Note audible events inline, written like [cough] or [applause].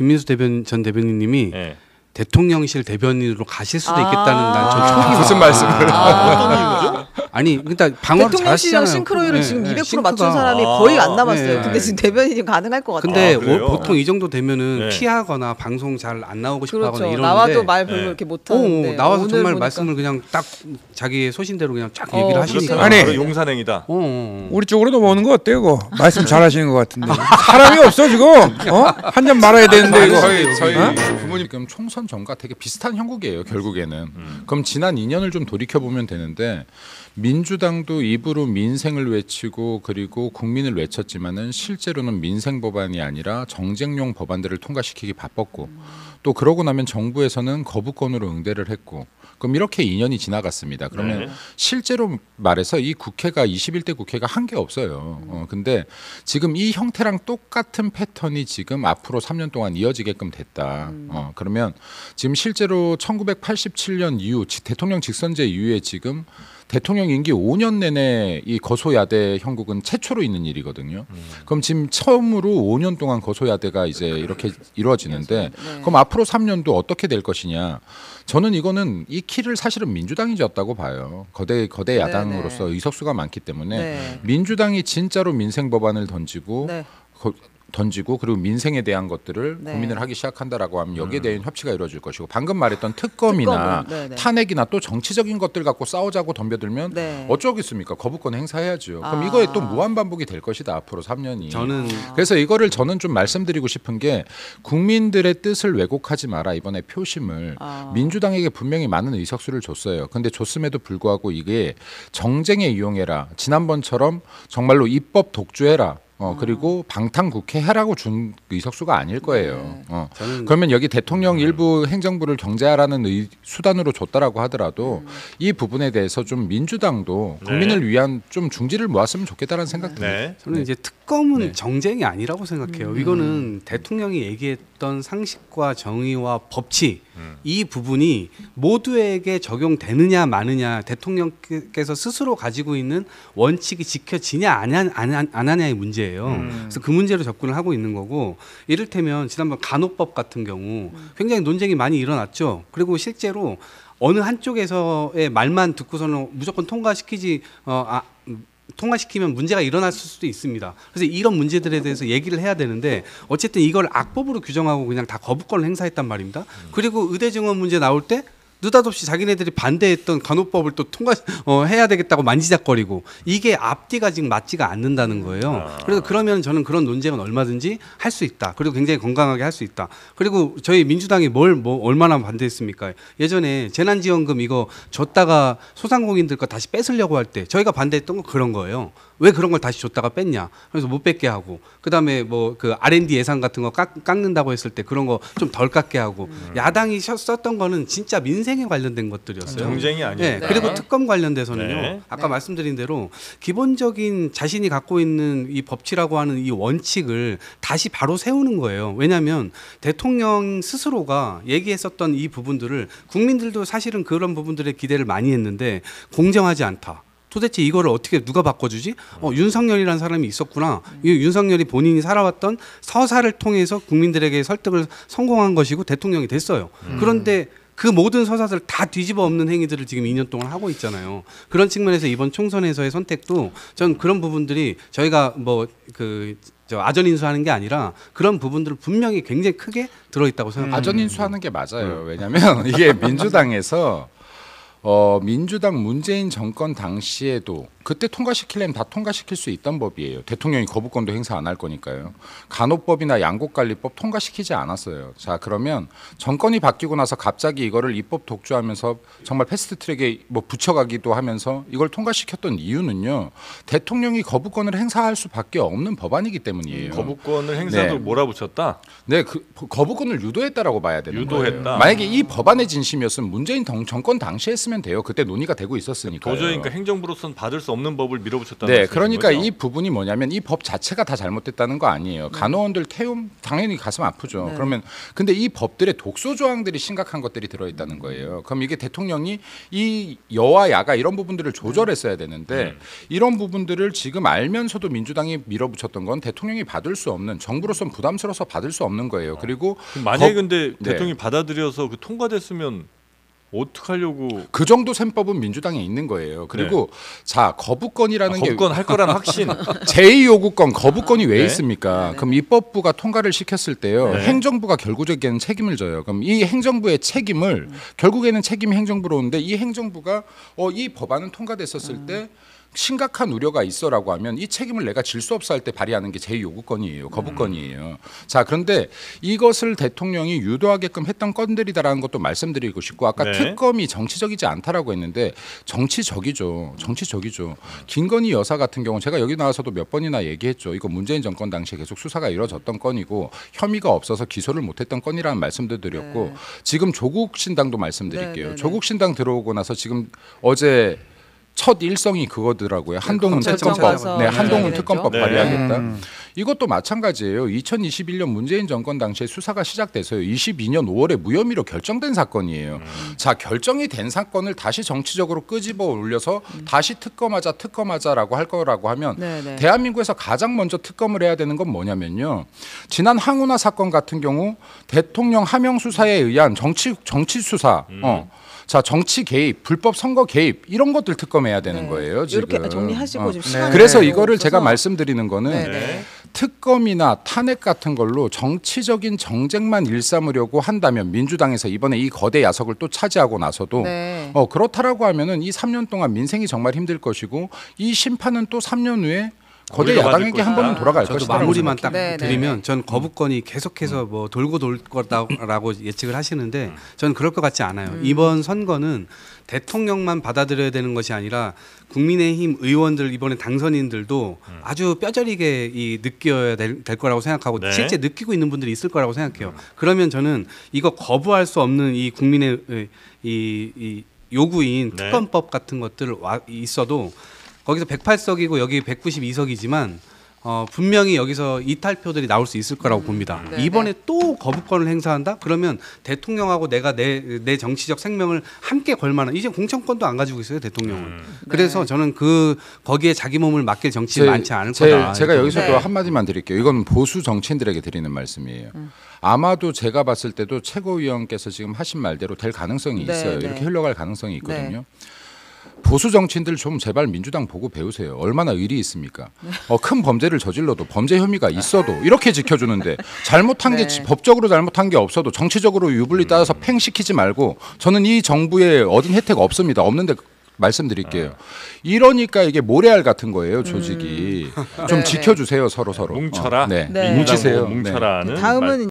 김민수 대변 전 대변인님이 예. 대통령실 대변인으로 가실 수도 아. 있겠다는 난전 아. 초기 무슨 말씀을? 어떤 이유죠? 아니 그러니까 방어를 대통령실이랑. 싱크로율을 네, 지금 네, 200% 맞춘 싱크가. 사람이 아. 거의 안 남았어요. 네. 근데 지금 대변인이 가능할 것 같아요. 아, 근데 그래요? 뭐 보통 이 정도 되면은 네. 피하거나 방송 잘 안 나오고 싶어하거나 그렇죠. 이러는데 나와도 말 별로 네. 이렇게 못 오, 하는데 나와서 정말 보니까 말씀을 그냥 딱 자기의 소신대로 그냥 쫙 어, 얘기를 그렇죠. 하시니까 아니. 바로 용산행이다. 어, 어, 어. 우리 쪽으로 넘어오는 거 어때요? 그거? 말씀 잘하시는 것 같은데 사람이 없어 지금 어? 한 잔 말아야 되는데 이거 저희 저희 어? 부모님 지금 총선 전과 되게 비슷한 형국이에요 결국에는. 그럼 지난 2년을 좀 돌이켜 보면 되는데 민주당도 입으로 민생을 외치고 그리고 국민을 외쳤지만은 실제로는 민생 법안이 아니라 정쟁용 법안들을 통과시키기 바빴고 또 그러고 나면 정부에서는 거부권으로 응대를 했고 그럼 이렇게 2년이 지나갔습니다. 그러면 네. 실제로 말해서 이 국회가 21대 국회가 한 게 없어요. 어, 근데 지금 이 형태랑 똑같은 패턴이 지금 앞으로 3년 동안 이어지게끔 됐다. 어, 그러면 지금 실제로 1987년 이후 지- 대통령 직선제 이후에 지금 대통령 임기 5년 내내 이 거소야대 형국은 최초로 있는 일이거든요. 그럼 지금 처음으로 5년 동안 거소야대가 이제 이렇게 이루어지는데 네. 그럼 앞으로 3년도 어떻게 될 것이냐? 저는 이거는 이 키를 사실은 민주당이 졌다고 봐요. 거대 거대 네, 야당으로서 네. 의석수가 많기 때문에 네. 민주당이 진짜로 민생 법안을 던지고 네. 거- 던지고 그리고 민생에 대한 것들을 네. 고민을 하기 시작한다라고 하면 여기에 대한 협치가 이루어질 것이고 방금 말했던 특검이나 특검은, 네, 네. 탄핵이나 또 정치적인 것들 갖고 싸우자고 덤벼들면 네. 어쩌겠습니까 거부권 행사해야죠. 그럼 아. 이거에 또 무한 반복이 될 것이다 앞으로 3년이. 저는 그래서 이거를 저는 좀 말씀드리고 싶은 게 국민들의 뜻을 왜곡하지 마라 이번에 표심을 아. 민주당에게 분명히 많은 의석수를 줬어요. 근데 줬음에도 불구하고 이게 정쟁에 이용해라 지난번처럼 정말로 입법 독주해라. 어 그리고 방탄국회 해라고 준 의석수가 아닐 거예요. 네. 어 저는 그러면 여기 대통령 일부 행정부를 경제하라는 의, 수단으로 줬다라고 하더라도 이 부분에 대해서 좀 민주당도 네. 국민을 위한 좀 중지를 모았으면 좋겠다라는 생각 듭니다. 네. 저는 이제 특검은 네. 정쟁이 아니라고 생각해요. 이거는 대통령이 얘기했던 상식과 정의와 법치 음. 이 부분이 모두에게 적용되느냐 마느냐 대통령께서 스스로 가지고 있는 원칙이 지켜지냐 안, 하- 안, 하- 안 하냐의 문제 예요. 음. 그래서 그 문제로 접근을 하고 있는 거고 이를테면 지난번 간호법 같은 경우 굉장히 논쟁이 많이 일어났죠. 그리고 실제로 어느 한쪽에서의 말만 듣고서는 무조건 통과시키지 어, 아, 음, 통과시키면 문제가 일어났을 수도 있습니다. 그래서 이런 문제들에 대해서 얘기를 해야 되는데 어쨌든 이걸 악법으로 규정하고 그냥 다 거부권을 행사했단 말입니다. 그리고 의대 증원 문제 나올 때 느닷없이 자기네들이 반대했던 간호법을 또 통과 어, 해야 되겠다고 만지작거리고 이게 앞뒤가 지금 맞지가 않는다는 거예요. 아. 그래서 그러면 저는 그런 논쟁은 얼마든지 할 수 있다. 그리고 굉장히 건강하게 할 수 있다. 그리고 저희 민주당이 뭘 뭐 얼마나 반대했습니까? 예전에 재난지원금 이거 줬다가 소상공인들 거 다시 뺏으려고 할 때 저희가 반대했던 건 그런 거예요. 왜 그런 걸 다시 줬다가 뺐냐? 그래서 못 뺏게 하고 그다음에 뭐 그 R&D 예산 같은 거 깎, 깎는다고 했을 때 그런 거 좀 덜 깎게 하고 야당이 셨- 썼던 거는 진짜 민생 에 관련된 것들이었어요. 정쟁이 아니고. 네, 그리고 특검 관련돼서는요. 네. 아까 네. 말씀드린 대로 기본적인 자신이 갖고 있는 이 법치라고 하는 이 원칙을 다시 바로 세우는 거예요. 왜냐하면 대통령 스스로가 얘기했었던 이 부분들을 국민들도 사실은 그런 부분들에 기대를 많이 했는데 공정하지 않다. 도대체 이거를 어떻게 누가 바꿔주지? 어, 윤석열이라는 사람이 있었구나. 이 윤석열이 본인이 살아왔던 서사를 통해서 국민들에게 설득을 성공한 것이고 대통령이 됐어요. 그런데 그 모든 서사들을 다 뒤집어 엎는 행위들을 지금 2년 동안 하고 있잖아요. 그런 측면에서 이번 총선에서의 선택도 전 그런 부분들이 저희가 뭐그저 아전 인수하는 게 아니라 그런 부분들을 분명히 굉장히 크게 들어있다고 생각합니다. 아전 인수하는 게 맞아요. 왜냐하면 [laughs] 이게 민주당에서 어, 민주당 문재인 정권 당시에도 그때 통과시키려면 다 통과시킬 수 있던 법이에요. 대통령이 거부권도 행사 안 할 거니까요. 간호법이나 양곡관리법 통과시키지 않았어요. 자 그러면 정권이 바뀌고 나서 갑자기 이거를 입법 독주하면서 정말 패스트트랙에 뭐 붙여가기도 하면서 이걸 통과시켰던 이유는요. 대통령이 거부권을 행사할 수밖에 없는 법안이기 때문이에요. 거부권을 행사도 네. 몰아붙였다. 네, 그 거부권을 유도했다라고 봐야 되는 유도했다. 거예요. 만약에 이 법안의 진심이었으면 문재인 정- 정권 당시에 했으면 했으면 돼요. 그때 논의가 되고 있었으니까. 도저히 그러니까 행정부로서는 받을 수 없는 법을 밀어붙였다는 네, 그러니까 거죠? 이 부분이 뭐냐면 이 법 자체가 다 잘못됐다는 거 아니에요. 간호원들 태움 당연히 가슴 아프죠. 네. 그러면 근데 이 법들의 독소 조항들이 심각한 것들이 들어 있다는 거예요. 그럼 이게 대통령이 이 여와 야가 이런 부분들을 조절했어야 되는데 음. 이런 부분들을 지금 알면서도 민주당이 밀어붙였던 건 대통령이 받을 수 없는 정부로선 부담스러워서 받을 수 없는 거예요. 그리고 그럼 만약에 법- 근데 네. 대통령이 받아들여서 그 통과됐으면 어떡하려고 그 정도 셈법은 민주당에 있는 거예요. 그리고 자 거부권이라는 아, 게 거부권 할 거라는 확신. [laughs] 제2 요구권 거부권이 왜 네. 있습니까? 네, 네. 그럼 입법부가 통과를 시켰을 때요. 네. 행정부가 결국에는 책임을 져요. 그럼 이 행정부의 책임을 결국에는 책임이 행정부로 오는데 이 행정부가 어, 이 법안은 통과됐었을 때 심각한 우려가 있어라고 하면 이 책임을 내가 질 수 없어 할 때 발휘하는 게 제2 요구권이에요. 거부권이에요. 자, 그런데 이것을 대통령이 유도하게끔 했던 건들이다라는 것도 말씀드리고 싶고 아까 네. 특검이 정치적이지 않다라고 했는데 정치적이죠. 정치적이죠. 김건희 여사 같은 경우 제가 여기 나와서도 몇 번이나 얘기했죠. 이거 문재인 정권 당시에 계속 수사가 이루어졌던 건이고 혐의가 없어서 기소를 못 했던 건이라는 말씀도 드렸고 네. 지금 조국 신당도 말씀드릴게요. 네, 네, 네. 조국 신당 들어오고 나서 지금 어제 첫 일성이 그거더라고요. 한동훈 특검법, 네, 한동훈 네. 특검법 네. 발의하겠다. 음. 이것도 마찬가지예요. 2021년 문재인 정권 당시에 수사가 시작돼서요. 22년 5월에 무혐의로 결정된 사건이에요. 음. 자, 결정이 된 사건을 다시 정치적으로 끄집어 올려서 다시 특검하자, 특검하자라고 할 거라고 하면 네, 네. 대한민국에서 가장 먼저 특검을 해야 되는 건 뭐냐면요. 지난 항우나 사건 같은 경우 대통령 하명 수사에 의한 정치 정치 수사, 음. 어. 자 정치 개입, 불법 선거 개입 이런 것들 특검 해야 되는 네. 거예요. 지금. 이렇게 정리하시고 어. 지금 네. 그래서 이거를 제가 없어서. 말씀드리는 거는 네, 네. 특검이나 탄핵 같은 걸로 정치적인 정쟁만 일삼으려고 한다면 민주당에서 이번에 이 거대 야석을 또 차지하고 나서도 네. 어 그렇다라고 하면은 이 3년 동안 민생이 정말 힘들 것이고 이 심판은 또 3년 후에 거대 야당에게 한. 번은 돌아갈 저도 것이다. 마무리만 딱 네, 네, 드리면 전 거부권이 계속해서 뭐 돌고 돌 거라고 예측을 하시는데 저는 그럴 것 같지 않아요. 이번 선거는 대통령만 받아들여야 되는 것이 아니라 국민의힘 의원들 이번에 당선인들도 아주 뼈저리게 이 느껴야 될, 될 거라고 생각하고 네. 실제 느끼고 있는 분들이 있을 거라고 생각해요. 그러면 저는 이거 거부할 수 없는 이 국민의 이, 이 요구인 네. 특검법 같은 것들 와 있어도 거기서 108석이고 여기 192석이지만 어, 분명히 여기서 이탈표들이 나올 수 있을 거라고 봅니다. 네, 이번에 또 거부권을 행사한다? 그러면 대통령하고 내가 내, 내 정치적 생명을 함께 걸 만한 이제 공천권도 안 가지고 있어요 대통령은. 음. 그래서 저는 그 거기에 자기 몸을 맡길 정치인 제- 많지 않을 제- 거다. 제가 여기서 네. 또 한 마디만 드릴게요. 이건 보수 정치인들에게 드리는 말씀이에요. 아마도 제가 봤을 때도 최고위원께서 지금 하신 말대로 될 가능성이 네, 있어요. 네. 이렇게 흘러갈 가능성이 있거든요. 보수 정치인들 좀 제발 민주당 보고 배우세요. 얼마나 의리 있습니까? 어, 큰 범죄를 저질러도 범죄 혐의가 있어도 이렇게 지켜주는데 잘못한 게 네. 지- 법적으로 잘못한 게 없어도 정치적으로 유불리 따라서 팽시키지 말고 저는 이 정부에 얻은 혜택 없습니다. 없는데 말씀드릴게요. 이러니까 이게 모래알 같은 거예요, 조직이. 좀 네, 네. 지켜주세요, 서로 서로. 뭉쳐라. 어, 네. 네. 뭉치세요. 보고 네. 뭉쳐라는 말- 다음은